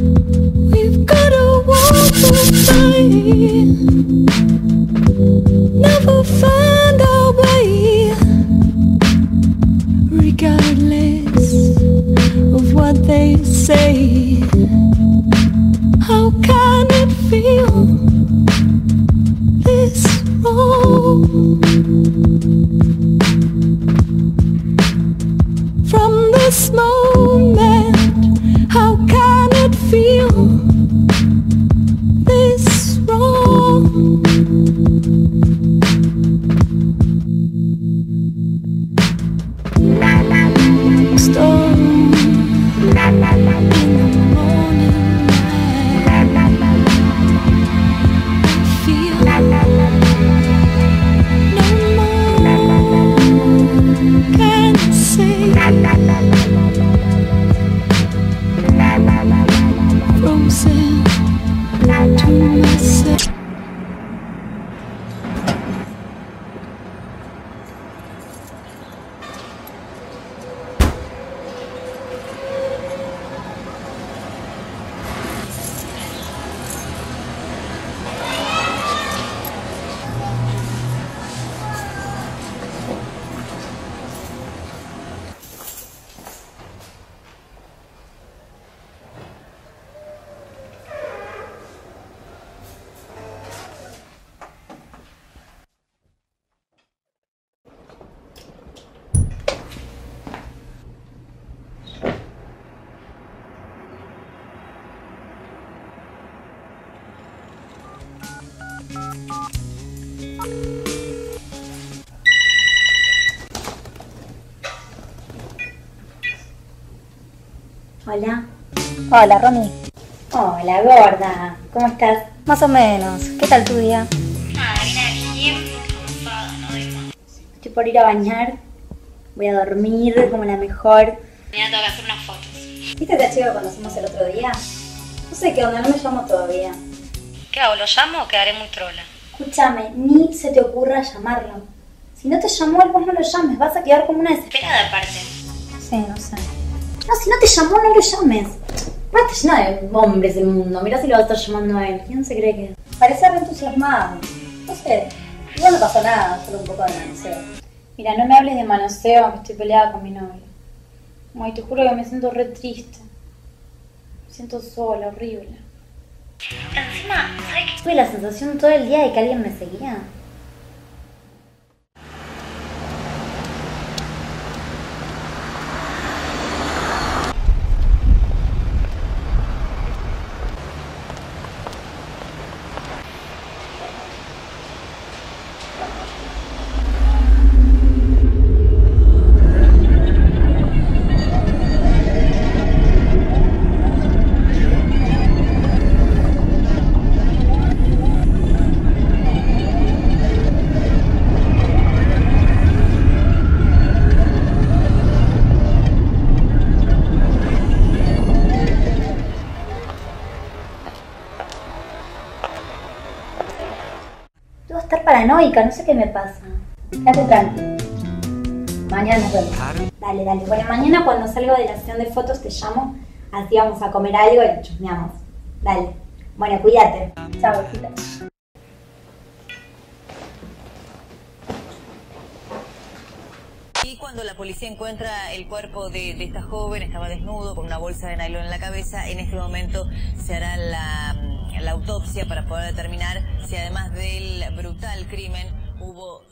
We've got a to fight. Never find our way, regardless of what they say. How can it feel this wrong? Hola. Hola, Romy. Hola, gorda. ¿Cómo estás? Más o menos. ¿Qué tal tu día? Estoy por ir a bañar. Voy a dormir como la mejor. Mañana tengo que hacer unas fotos. ¿Viste a esa chica que conocimos el otro día? No sé qué onda, no me llamo todavía. ¿Qué hago? ¿Lo llamo o quedaré muy trola? Escúchame, ni se te ocurra llamarlo. Si no te llamó él, vos no lo llames. Vas a quedar como una desesperada. Pena de parte. Sí, no sé. No, si no te llamó, no lo llames. No está llena de hombres el mundo. Mirá si lo va a estar llamando a él. ¿Quién se cree que? Parece re entusiasmado. No sé. Igual no pasó nada, solo un poco de manoseo. Mira, no me hables de manoseo, que estoy peleada con mi novio. Ay, te juro que me siento re triste. Me siento sola, horrible. Encima, ¿sabes qué? Tuve la sensación todo el día de que alguien me seguía. Paranoica, no sé qué me pasa. Quédate tranquilo. Mañana nos vemos. Dale, dale. Bueno, mañana cuando salgo de la sesión de fotos te llamo. Así vamos a comer algo y chusmeamos. Dale. Bueno, cuídate. Chao, besita. Y cuando la policía encuentra el cuerpo de, esta joven, estaba desnudo con una bolsa de nylon en la cabeza, en este momento se hará la autopsia para poder determinar si además del brutal crimen hubo